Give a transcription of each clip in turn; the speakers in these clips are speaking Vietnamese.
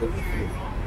Thank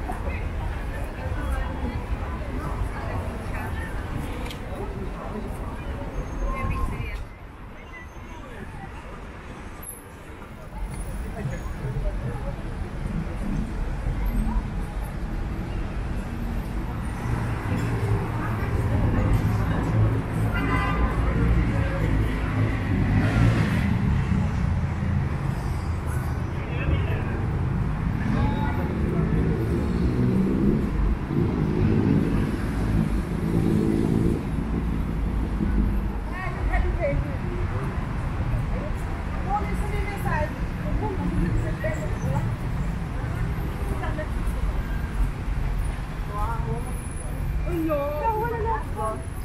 有, 오,